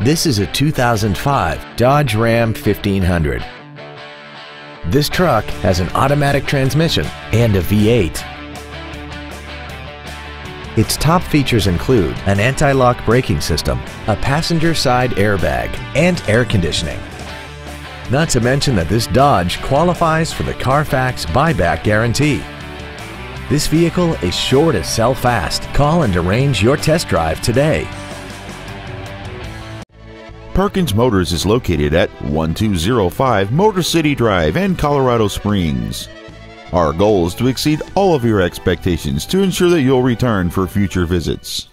This is a 2005 Dodge Ram 1500. This truck has an automatic transmission and a V8. Its top features include an anti-lock braking system, a passenger side airbag, and air conditioning. Not to mention that this Dodge qualifies for the Carfax buyback guarantee. This vehicle is sure to sell fast. Call and arrange your test drive today. Perkins Motors is located at 1205 Motor City Drive in Colorado Springs. Our goal is to exceed all of your expectations to ensure that you'll return for future visits.